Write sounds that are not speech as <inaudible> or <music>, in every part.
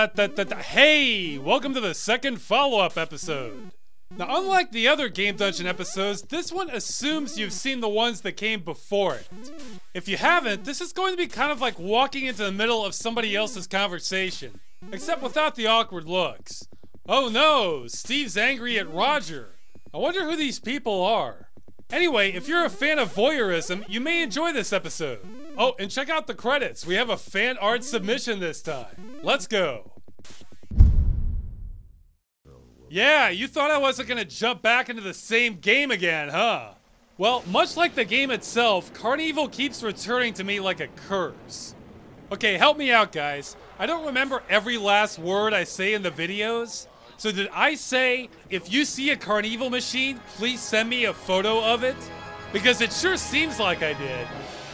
Hey, welcome to the second follow-up episode. Now, unlike the other Game Dungeon episodes, this one assumes you've seen the ones that came before it. If you haven't, this is going to be kind of like walking into the middle of somebody else's conversation, except without the awkward looks. Oh no, Steve's angry at Roger. I wonder who these people are. Anyway, if you're a fan of voyeurism, you may enjoy this episode. Oh, and check out the credits. We have a fan art submission this time. Let's go. Yeah, you thought I wasn't gonna jump back into the same game again, huh? Well, much like the game itself, Carnival keeps returning to me like a curse. Okay, help me out, guys. I don't remember every last word I say in the videos. So did I say, if you see a Carnival machine, please send me a photo of it? Because it sure seems like I did.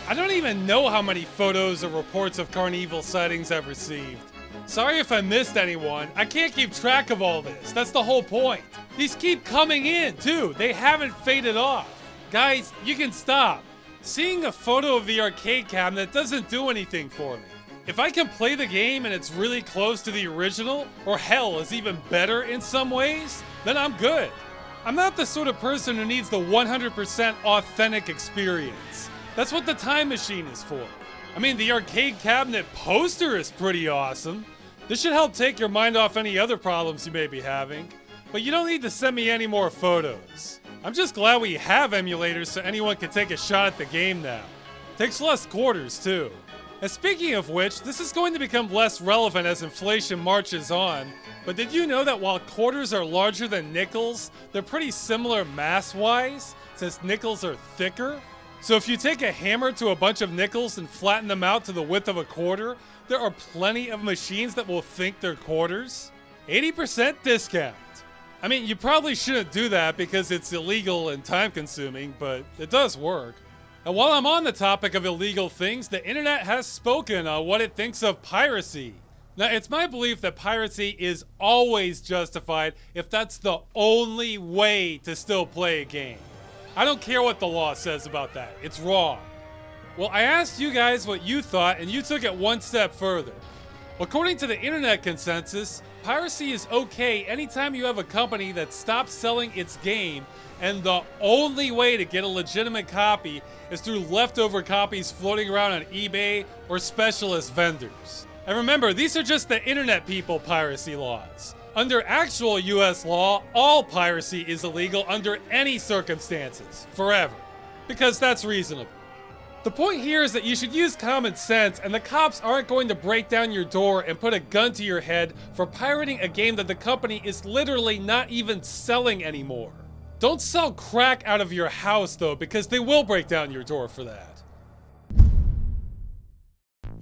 I don't even know how many photos or reports of Carnival sightings I've received. Sorry if I missed anyone. I can't keep track of all this. That's the whole point. These keep coming in, too. They haven't faded off. Guys, you can stop. Seeing a photo of the arcade cabinet doesn't do anything for me. If I can play the game and it's really close to the original, or hell, is even better in some ways, then I'm good. I'm not the sort of person who needs the 100% authentic experience. That's what the time machine is for. I mean, the arcade cabinet poster is pretty awesome. This should help take your mind off any other problems you may be having. But you don't need to send me any more photos. I'm just glad we have emulators so anyone can take a shot at the game now. Takes less quarters, too. And speaking of which, this is going to become less relevant as inflation marches on. But did you know that while quarters are larger than nickels, they're pretty similar mass wise, since nickels are thicker? So if you take a hammer to a bunch of nickels and flatten them out to the width of a quarter, there are plenty of machines that will think they're quarters. 80% discount. I mean, you probably shouldn't do that because it's illegal and time consuming, but it does work. And while I'm on the topic of illegal things, the internet has spoken on what it thinks of piracy. Now, it's my belief that piracy is always justified if that's the only way to still play a game. I don't care what the law says about that, it's wrong. Well, I asked you guys what you thought, and you took it one step further. According to the internet consensus, piracy is okay anytime you have a company that stops selling its game, and the only way to get a legitimate copy is through leftover copies floating around on eBay or specialist vendors. And remember, these are just the internet people piracy laws. Under actual US law, all piracy is illegal under any circumstances, forever. Because that's reasonable. The point here is that you should use common sense, and the cops aren't going to break down your door and put a gun to your head for pirating a game that the company is literally not even selling anymore. Don't sell crack out of your house, though, because they will break down your door for that.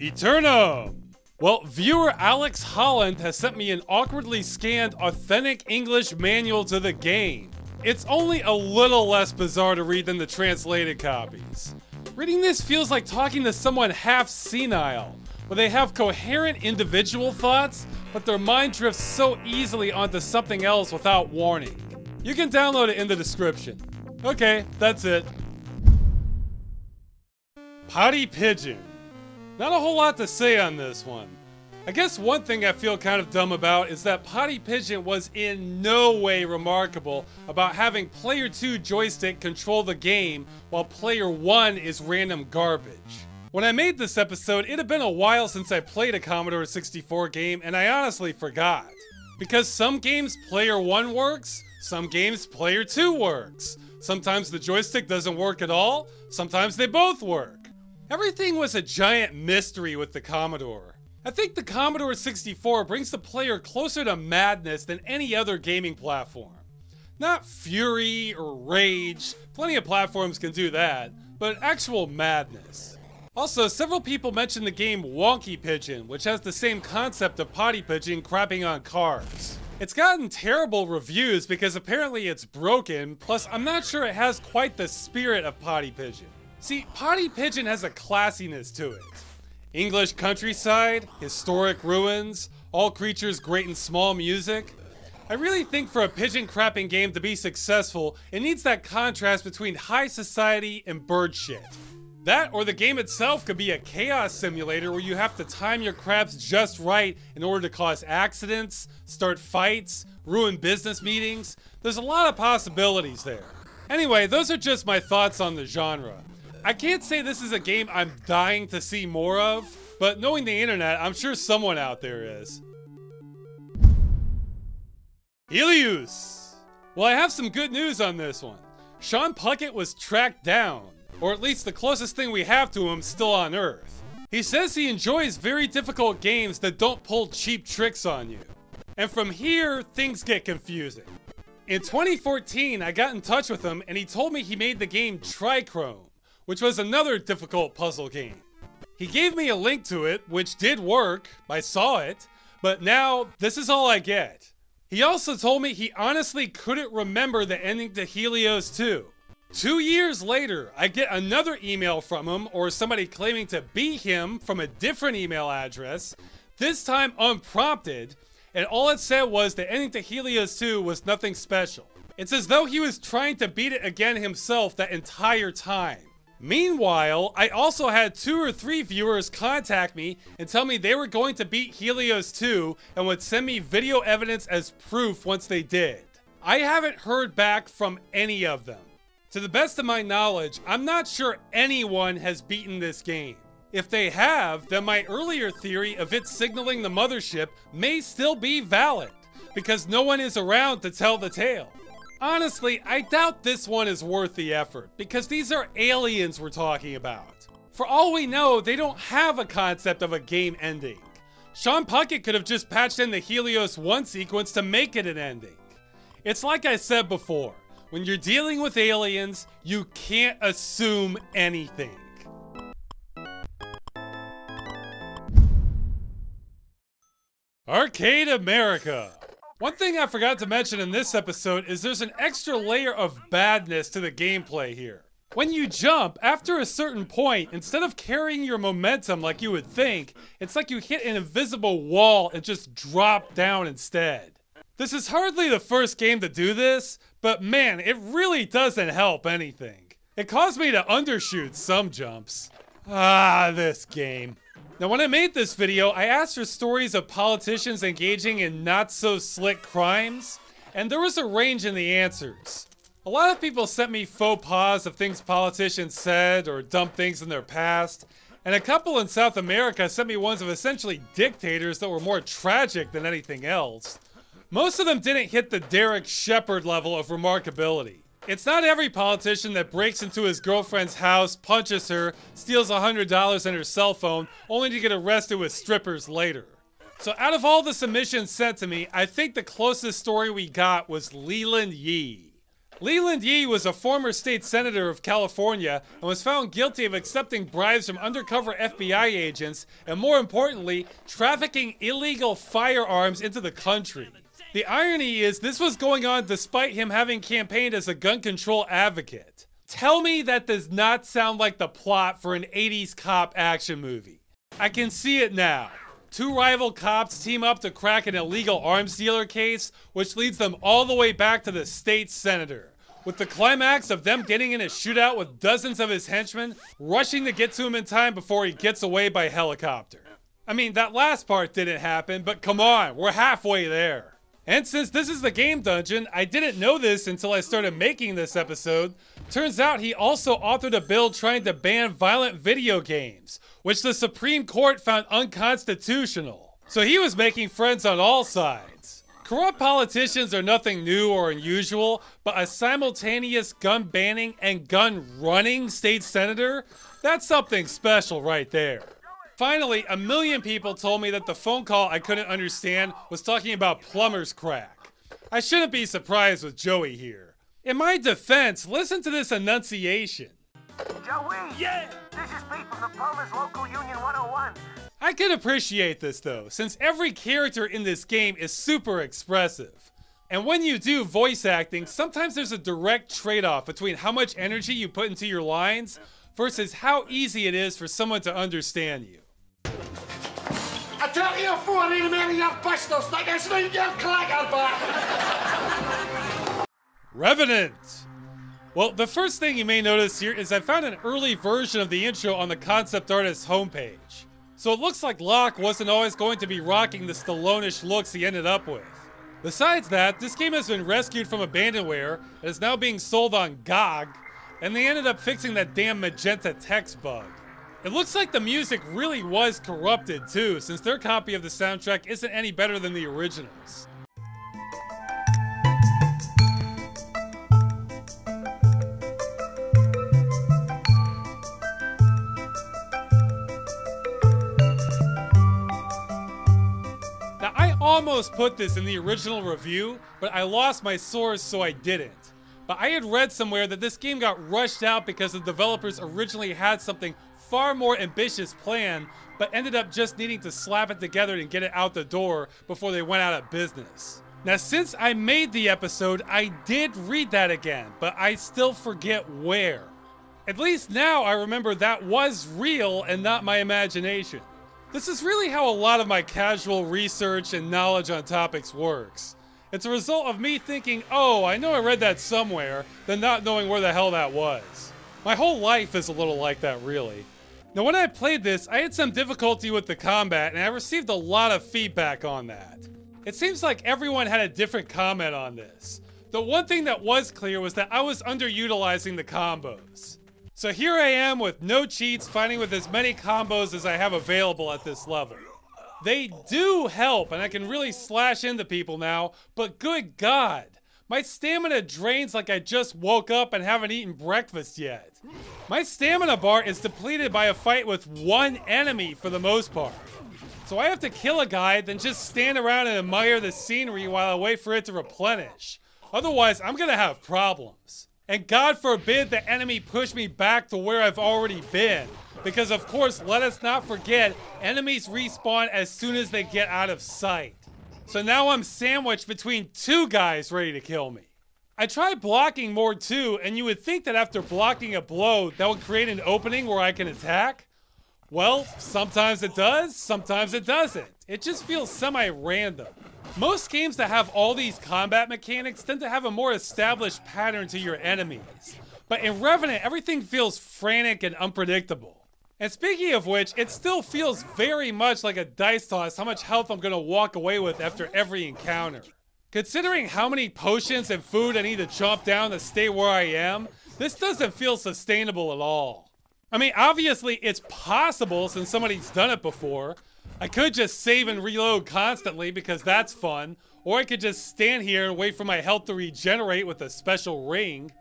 Eternam! Well, viewer Alex Holland has sent me an awkwardly scanned authentic English manual to the game. It's only a little less bizarre to read than the translated copies. Reading this feels like talking to someone half senile, where they have coherent individual thoughts, but their mind drifts so easily onto something else without warning. You can download it in the description. Okay, that's it. Potty Pigeon. Not a whole lot to say on this one. I guess one thing I feel kind of dumb about is that Potty Pigeon was in no way remarkable about having player 2 joystick control the game while player 1 is random garbage. When I made this episode, it had been a while since I played a Commodore 64 game and I honestly forgot. Because some games player 1 works, some games player 2 works. Sometimes the joystick doesn't work at all, sometimes they both work. Everything was a giant mystery with the Commodore. I think the Commodore 64 brings the player closer to madness than any other gaming platform. Not fury or rage, plenty of platforms can do that, but actual madness. Also, several people mentioned the game Wonky Pigeon, which has the same concept of Potty Pigeon crapping on cars. It's gotten terrible reviews because apparently it's broken, plus I'm not sure it has quite the spirit of Potty Pigeon. See, Potty Pigeon has a classiness to it. English countryside, historic ruins, all creatures great and small music. I really think for a pigeon crapping game to be successful, it needs that contrast between high society and bird shit. That or the game itself could be a chaos simulator where you have to time your craps just right in order to cause accidents, start fights, ruin business meetings. There's a lot of possibilities there. Anyway, those are just my thoughts on the genre. I can't say this is a game I'm dying to see more of, but knowing the internet, I'm sure someone out there is. Helios! Well, I have some good news on this one. Sean Puckett was tracked down, or at least the closest thing we have to him still on Earth. He says he enjoys very difficult games that don't pull cheap tricks on you. And from here, things get confusing. In 2014, I got in touch with him and he told me he made the game Trichrome, which was another difficult puzzle game. He gave me a link to it, which did work, I saw it, but now this is all I get. He also told me he honestly couldn't remember the ending to Helios 2. Two years later, I get another email from him or somebody claiming to be him from a different email address, this time unprompted, and all it said was the ending to Helios 2 was nothing special. It's as though he was trying to beat it again himself that entire time. Meanwhile, I also had two or three viewers contact me and tell me they were going to beat Helios 2 and would send me video evidence as proof once they did. I haven't heard back from any of them. To the best of my knowledge, I'm not sure anyone has beaten this game. If they have, then my earlier theory of it signaling the mothership may still be valid, because no one is around to tell the tale. Honestly, I doubt this one is worth the effort, because these are aliens we're talking about. For all we know, they don't have a concept of a game ending. Sean Puckett could have just patched in the Helios 1 sequence to make it an ending. It's like I said before, when you're dealing with aliens, you can't assume anything. Arcade America. One thing I forgot to mention in this episode is there's an extra layer of badness to the gameplay here. When you jump, after a certain point, instead of carrying your momentum like you would think, it's like you hit an invisible wall and just drop down instead. This is hardly the first game to do this, but man, it really doesn't help anything. It caused me to undershoot some jumps. Ah, this game. Now, when I made this video, I asked for stories of politicians engaging in not so slick crimes, and there was a range in the answers. A lot of people sent me faux pas of things politicians said or dumb things in their past, and a couple in South America sent me ones of essentially dictators that were more tragic than anything else. Most of them didn't hit the Derek Shepherd level of remarkability. It's not every politician that breaks into his girlfriend's house, punches her, steals $100 and her cell phone, only to get arrested with strippers later. So out of all the submissions sent to me, I think the closest story we got was Leland Yee. Leland Yee was a former state senator of California and was found guilty of accepting bribes from undercover FBI agents and, more importantly, trafficking illegal firearms into the country. The irony is, this was going on despite him having campaigned as a gun control advocate. Tell me that does not sound like the plot for an 80s cop action movie. I can see it now. Two rival cops team up to crack an illegal arms dealer case, which leads them all the way back to the state senator. With the climax of them getting in a shootout with dozens of his henchmen, rushing to get to him in time before he gets away by helicopter. I mean, that last part didn't happen, but come on, we're halfway there. And since this is the game dungeon, I didn't know this until I started making this episode. Turns out he also authored a bill trying to ban violent video games, which the Supreme Court found unconstitutional. So he was making friends on all sides. Corrupt politicians are nothing new or unusual, but a simultaneous gun banning and gun running state senator? That's something special right there. Finally, a million people told me that the phone call I couldn't understand was talking about plumber's crack. I shouldn't be surprised with Joey here. In my defense, listen to this enunciation. Joey! Yeah! This is Pete from the Plumbers Local Union 101. I can appreciate this though, since every character in this game is super expressive. And when you do voice acting, sometimes there's a direct trade off between how much energy you put into your lines versus how easy it is for someone to understand you. Tell in sleep your clacker back. Revenant! Well, the first thing you may notice here is I found an early version of the intro on the concept artist's homepage. So it looks like Locke wasn't always going to be rocking the Stallone-ish looks he ended up with. Besides that, this game has been rescued from abandonware and is now being sold on GOG, and they ended up fixing that damn magenta text bug. It looks like the music really was corrupted too, since their copy of the soundtrack isn't any better than the originals. Now, I almost put this in the original review, but I lost my source, so I didn't. But I had read somewhere that this game got rushed out because the developers originally had something far more ambitious plan, but ended up just needing to slap it together and get it out the door before they went out of business. Now, since I made the episode, I did read that again, but I still forget where. At least now I remember that was real and not my imagination. This is really how a lot of my casual research and knowledge on topics works. It's a result of me thinking, oh, I know I read that somewhere, then not knowing where the hell that was. My whole life is a little like that, really. Now, when I played this, I had some difficulty with the combat, and I received a lot of feedback on that. It seems like everyone had a different comment on this. The one thing that was clear was that I was underutilizing the combos. So here I am with no cheats, fighting with as many combos as I have available at this level. They do help, and I can really slash into people now, but good God, my stamina drains like I just woke up and haven't eaten breakfast yet. My stamina bar is depleted by a fight with one enemy for the most part. So I have to kill a guy, then just stand around and admire the scenery while I wait for it to replenish. Otherwise, I'm gonna have problems. And God forbid the enemy push me back to where I've already been. Because, of course, let us not forget, enemies respawn as soon as they get out of sight. So now I'm sandwiched between two guys ready to kill me. I tried blocking more too, and you would think that after blocking a blow, that would create an opening where I can attack. Well, sometimes it does, sometimes it doesn't. It just feels semi random. Most games that have all these combat mechanics tend to have a more established pattern to your enemies. But in Revenant, everything feels frantic and unpredictable. And speaking of which, it still feels very much like a dice toss how much health I'm gonna walk away with after every encounter. Considering how many potions and food I need to chomp down to stay where I am, this doesn't feel sustainable at all. I mean, obviously it's possible since somebody's done it before. I could just save and reload constantly because that's fun, or I could just stand here and wait for my health to regenerate with a special ring.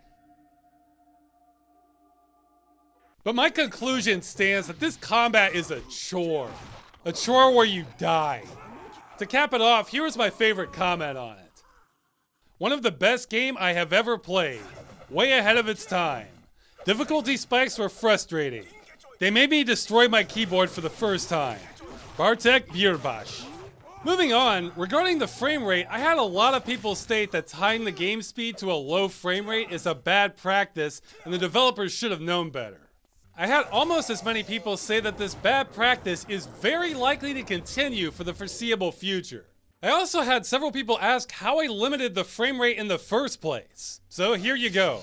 But my conclusion stands that this combat is a chore. A chore where you die. To cap it off, here is my favorite comment on it. One of the best game I have ever played. Way ahead of its time. Difficulty spikes were frustrating. They made me destroy my keyboard for the first time. Bartek Bierbash. Moving on, regarding the frame rate, I had a lot of people state that tying the game speed to a low frame rate is a bad practice and the developers should have known better. I had almost as many people say that this bad practice is very likely to continue for the foreseeable future. I also had several people ask how I limited the frame rate in the first place. So here you go.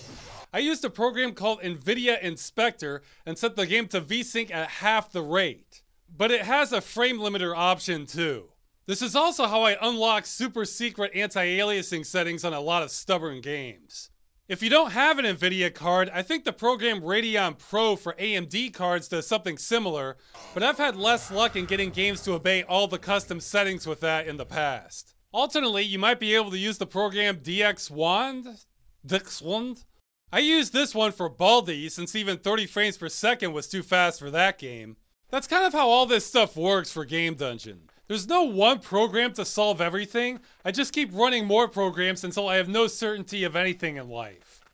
I used a program called NVIDIA Inspector and set the game to VSync at half the rate. But it has a frame limiter option too. This is also how I unlock super secret anti-aliasing settings on a lot of stubborn games. If you don't have an NVIDIA card, I think the program Radeon Pro for AMD cards does something similar, but I've had less luck in getting games to obey all the custom settings with that in the past. Alternately, you might be able to use the program DxWand? DxWand? I used this one for Baldi since even 30 frames per second was too fast for that game. That's kind of how all this stuff works for Game Dungeon. There's no one program to solve everything. I just keep running more programs until I have no certainty of anything in life.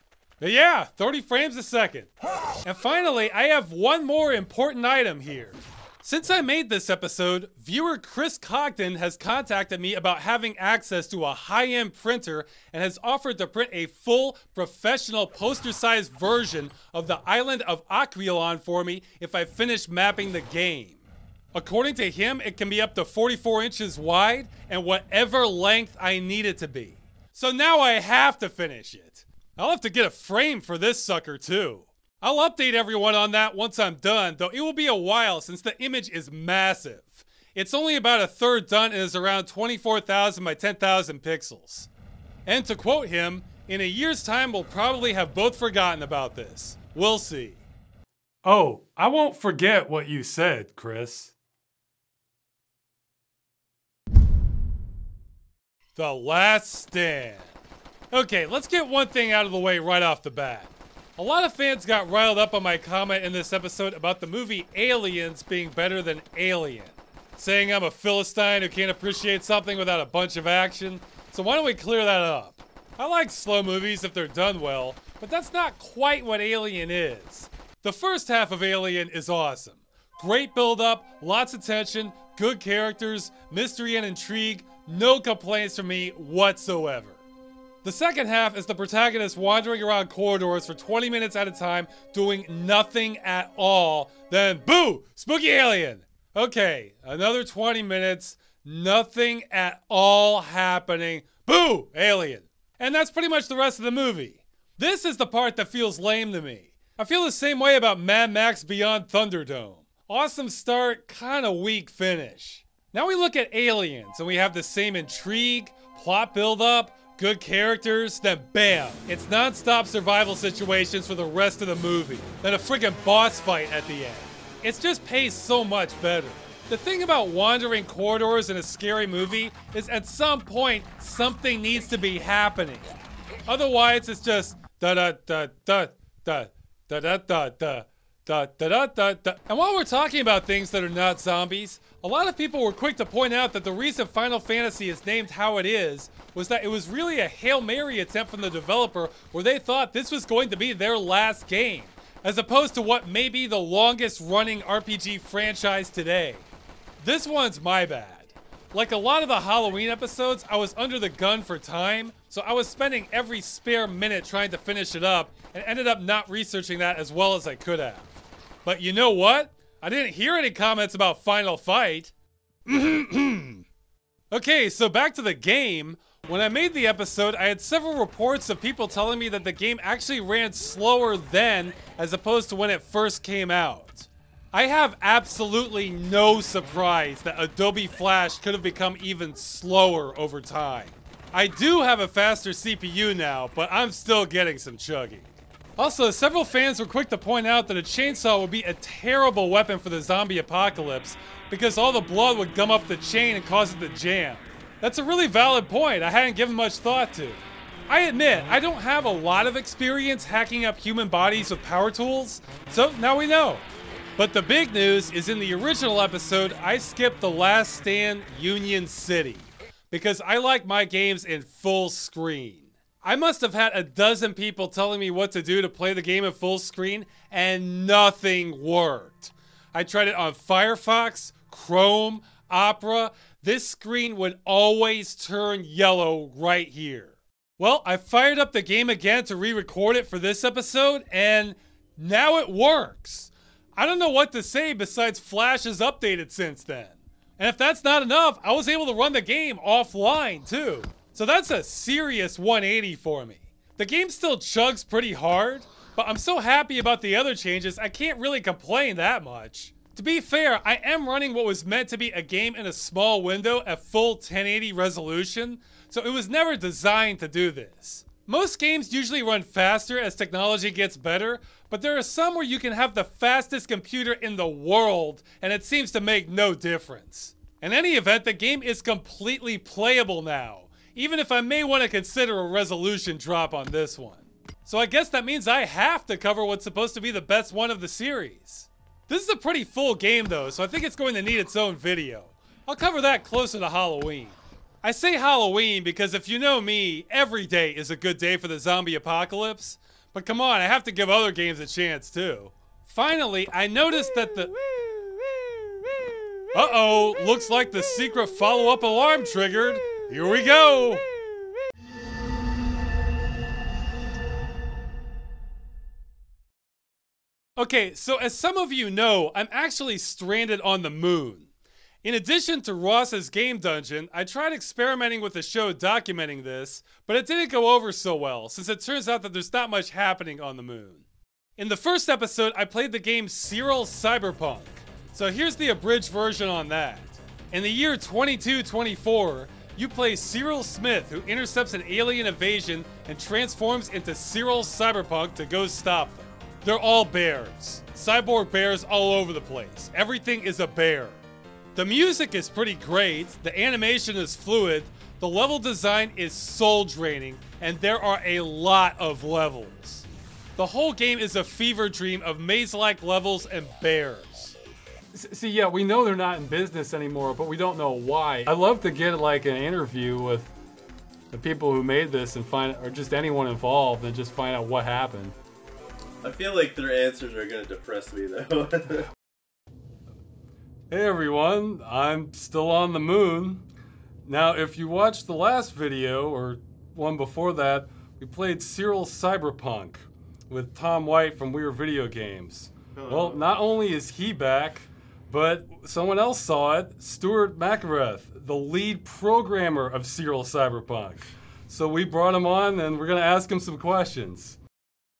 But yeah, 30 frames a second. And finally, I have one more important item here. Since I made this episode, viewer Chris Cogden has contacted me about having access to a high end printer and has offered to print a full professional poster sized version of the island of Ahkuilon for me if I finish mapping the game. According to him, it can be up to 44 inches wide and whatever length I need it to be. So now I have to finish it. I'll have to get a frame for this sucker too. I'll update everyone on that once I'm done, though it will be a while since the image is massive. It's only about a third done and is around 24,000 by 10,000 pixels. And to quote him, in a year's time we'll probably have both forgotten about this. We'll see. Oh, I won't forget what you said, Chris. The Last Stand. Okay, let's get one thing out of the way right off the bat. A lot of fans got riled up on my comment in this episode about the movie Aliens being better than Alien, saying I'm a Philistine who can't appreciate something without a bunch of action. So why don't we clear that up? I like slow movies if they're done well, but that's not quite what Alien is. The first half of Alien is awesome. Great build up, lots of tension, good characters, mystery and intrigue, no complaints from me whatsoever. The second half is the protagonist wandering around corridors for 20 minutes at a time, doing nothing at all. Then, boo! Spooky alien! Okay, another 20 minutes, nothing at all happening. Boo! Alien. And that's pretty much the rest of the movie. This is the part that feels lame to me. I feel the same way about Mad Max Beyond Thunderdome. Awesome start, kinda weak finish. Now we look at Aliens, and we have the same intrigue, plot build up, good characters, then bam, it's non-stop survival situations for the rest of the movie, then a friggin' boss fight at the end. It's just paced so much better. The thing about wandering corridors in a scary movie is at some point something needs to be happening. Otherwise, it's just da da da da da da da da da da da da da. And while we're talking about things that are not zombies, a lot of people were quick to point out that the reason Final Fantasy is named how it is was that it was really a Hail Mary attempt from the developer where they thought this was going to be their last game, as opposed to what may be the longest running RPG franchise today. This one's my bad. Like a lot of the Halloween episodes, I was under the gun for time, so I was spending every spare minute trying to finish it up and ended up not researching that as well as I could have. But you know what? I didn't hear any comments about Final Fight. <clears throat> okay, so back to the game. When I made the episode, I had several reports of people telling me that the game actually ran slower then as opposed to when it first came out. I have absolutely no surprise that Adobe Flash could have become even slower over time. I do have a faster CPU now, but I'm still getting some chugging. Also, several fans were quick to point out that a chainsaw would be a terrible weapon for the zombie apocalypse because all the blood would gum up the chain and cause it to jam. That's a really valid point I hadn't given much thought to. I admit, I don't have a lot of experience hacking up human bodies with power tools, so now we know. But the big news is in the original episode, I skipped the last stand Union City because I like my games in full screen. I must have had a dozen people telling me what to do to play the game in full screen, and nothing worked. I tried it on Firefox, Chrome, Opera. This screen would always turn yellow right here. Well, I fired up the game again to re record it for this episode, and now it works. I don't know what to say besides Flash has updated since then. And if that's not enough, I was able to run the game offline too. So that's a serious 180 for me. The game still chugs pretty hard, but I'm so happy about the other changes, I can't really complain that much. To be fair, I am running what was meant to be a game in a small window at full 1080 resolution, so it was never designed to do this. Most games usually run faster as technology gets better, but there are some where you can have the fastest computer in the world and it seems to make no difference. In any event, the game is completely playable now even if I may want to consider a resolution drop on this one. So I guess that means I have to cover what's supposed to be the best one of the series. This is a pretty full game though, so I think it's going to need its own video. I'll cover that closer to Halloween. I say Halloween because if you know me, every day is a good day for the zombie apocalypse. But come on, I have to give other games a chance too. Finally, I noticed that the... Uh-oh, looks like the secret follow-up alarm triggered. Here we go! Okay, so as some of you know, I'm actually stranded on the moon. In addition to Ross's game dungeon, I tried experimenting with the show documenting this, but it didn't go over so well since it turns out that there's not much happening on the moon. In the first episode, I played the game Cyril Cyberpunk, so here's the abridged version on that. In the year 2224, you play Cyril Smith, who intercepts an alien invasion and transforms into Cyril Cyberpunk to go stop them. They're all bears. Cyborg bears all over the place. Everything is a bear. The music is pretty great, the animation is fluid, the level design is soul draining, and there are a lot of levels. The whole game is a fever dream of maze like levels and bears. See, yeah, we know they're not in business anymore, but we don't know why. I'd love to get like an interview with the people who made this and find, or just anyone involved, and just find out what happened. I feel like their answers are gonna depress me though. <laughs> Hey everyone, I'm still on the moon. Now, if you watched the last video, or one before that, we played Cyril Cyberpunk with Tom White from Weird Video Games. Oh, well, not only is he back, but someone else saw it, Stuart Mackereth, the lead programmer of Cyril Cyberpunk. So we brought him on and we're going to ask him some questions.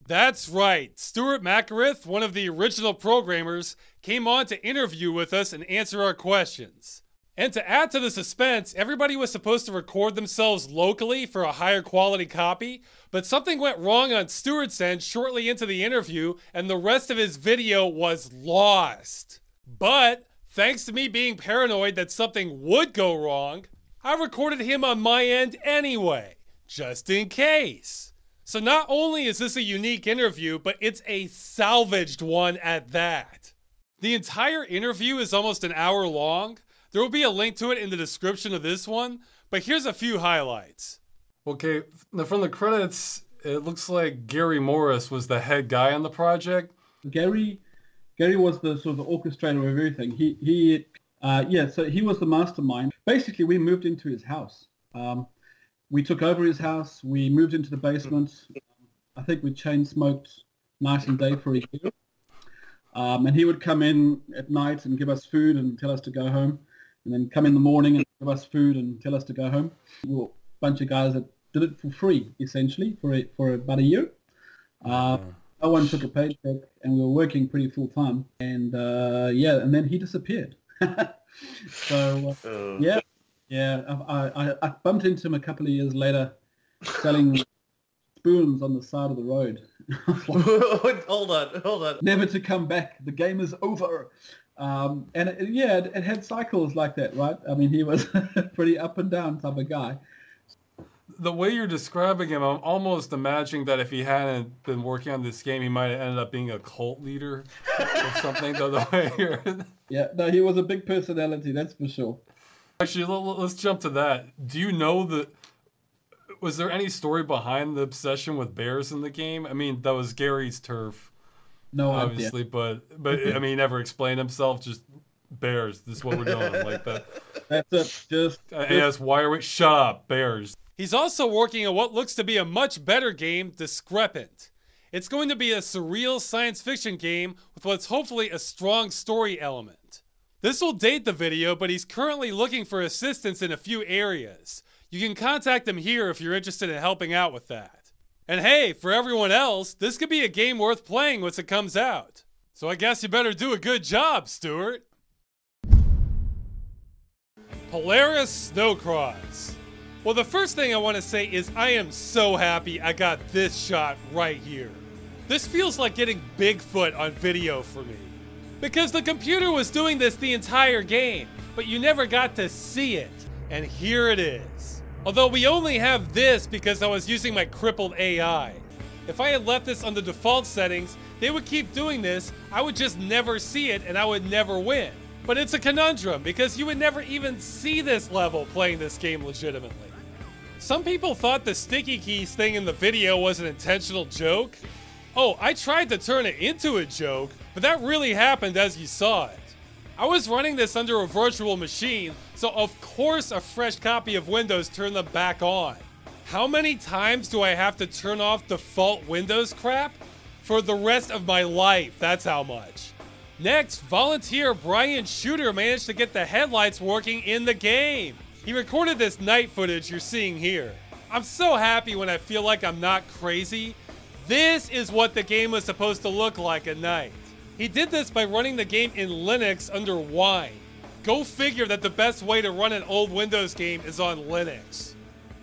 That's right. Stuart Mackereth, one of the original programmers, came on to interview with us and answer our questions. And to add to the suspense, everybody was supposed to record themselves locally for a higher quality copy, but something went wrong on Stuart's end shortly into the interview, and the rest of his video was lost. But, thanks to me being paranoid that something would go wrong, I recorded him on my end anyway, just in case. So not only is this a unique interview, but it's a salvaged one at that. The entire interview is almost an hour long. There will be a link to it in the description of this one, but here's a few highlights. Okay, from the credits, it looks like Gary Morris was the head guy on the project. Gary, Gary was the sort of the orchestrator of everything. He he, uh, yeah. So he was the mastermind. Basically, we moved into his house. Um, we took over his house. We moved into the basement. I think we chain smoked night and day for a year. Um, and he would come in at night and give us food and tell us to go home, and then come in the morning and give us food and tell us to go home. We were a bunch of guys that did it for free, essentially, for a, for about a year. Uh, no one took a paycheck, and we were working pretty full time. And uh, yeah, and then he disappeared. <laughs> so uh, yeah, yeah, I, I, I bumped into him a couple of years later, selling spoons on the side of the road. <laughs> <laughs> hold on, hold on. Never to come back. The game is over. Um, and it, yeah, it, it, had cycles like that, right? I mean, he was a pretty up and down type of guy. The way you're describing him, I'm almost imagining that if he hadn't been working on this game, he might have ended up being a cult leader or something. the, way you're... <laughs> Yeah, no, he was a big personality, that's for sure. Actually, let's jump to that. Do you know that? Was there any story behind the obsession with bears in the game? I mean, that was Gary's turf. No, obviously, idea. but but <laughs> I mean, he never explained himself. Just bears. This is what we're doing. like that. That's it. Just. Yes. Why are we? Shut up, bears. He's also working on what looks to be a much better game, Discrepant. It's going to be a surreal science fiction game with what's hopefully a strong story element. This will date the video, but he's currently looking for assistance in a few areas. You can contact him here if you're interested in helping out with that. And hey, for everyone else, this could be a game worth playing once it comes out. So I guess you better do a good job, Stuart. Polaris Snowcross. Well, the first thing I want to say is I am so happy I got this shot right here. This feels like getting Bigfoot on video for me. Because the computer was doing this the entire game, but you never got to see it. And here it is. Although we only have this because I was using my crippled AI. If I had left this on the default settings, they would keep doing this, I would just never see it and I would never win. But it's a conundrum because you would never even see this level playing this game legitimately. Some people thought the sticky keys thing in the video was an intentional joke. Oh, I tried to turn it into a joke, but that really happened as you saw it. I was running this under a virtual machine, so of course a fresh copy of Windows turned them back on. How many times do I have to turn off default Windows crap? For the rest of my life, that's how much. Next, volunteer Brian Shooter managed to get the headlights working in the game. He recorded this night footage you're seeing here. I'm so happy when I feel like I'm not crazy. This is what the game was supposed to look like at night. He did this by running the game in Linux under Wine. Go figure that the best way to run an old Windows game is on Linux.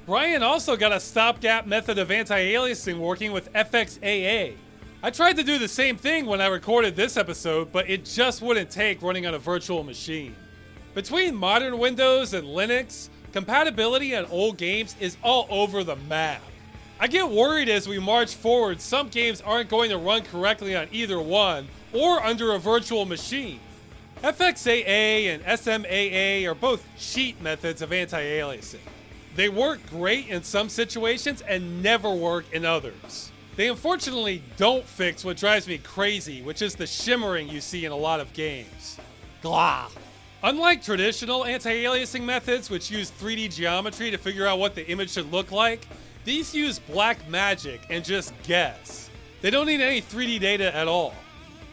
Brian also got a stopgap method of anti-aliasing working with FXAA. I tried to do the same thing when I recorded this episode, but it just wouldn't take running on a virtual machine. Between modern Windows and Linux, compatibility on old games is all over the map. I get worried as we march forward some games aren't going to run correctly on either one or under a virtual machine. FXAA and SMAA are both cheat methods of anti-aliasing. They work great in some situations and never work in others. They unfortunately don't fix what drives me crazy, which is the shimmering you see in a lot of games. Glah. Unlike traditional anti-aliasing methods, which use 3D geometry to figure out what the image should look like, these use black magic and just guess. They don't need any 3D data at all.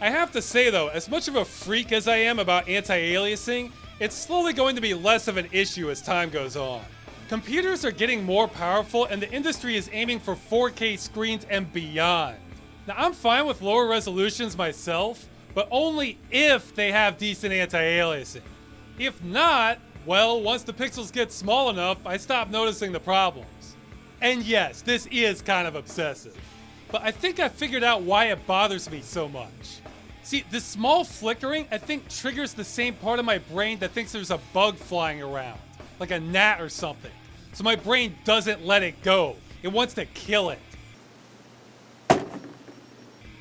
I have to say though, as much of a freak as I am about anti-aliasing, it's slowly going to be less of an issue as time goes on. Computers are getting more powerful and the industry is aiming for 4K screens and beyond. Now I'm fine with lower resolutions myself, but only if they have decent anti-aliasing. If not, well, once the pixels get small enough, I stop noticing the problems. And yes, this is kind of obsessive. But I think I figured out why it bothers me so much. See, this small flickering, I think, triggers the same part of my brain that thinks there's a bug flying around, like a gnat or something. So my brain doesn't let it go. It wants to kill it.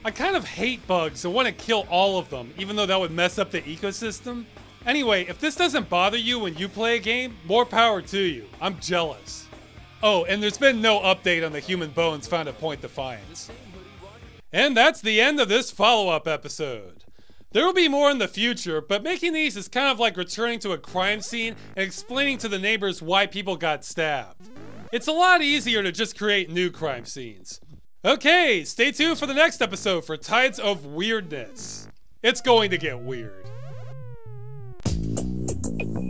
I kind of hate bugs and want to kill all of them, even though that would mess up the ecosystem. Anyway, if this doesn't bother you when you play a game, more power to you. I'm jealous. Oh, and there's been no update on the human bones found at Point Defiance. And that's the end of this follow-up episode. There will be more in the future, but making these is kind of like returning to a crime scene and explaining to the neighbors why people got stabbed. It's a lot easier to just create new crime scenes. Okay, stay tuned for the next episode for Tides of Weirdness. It's going to get weird thank you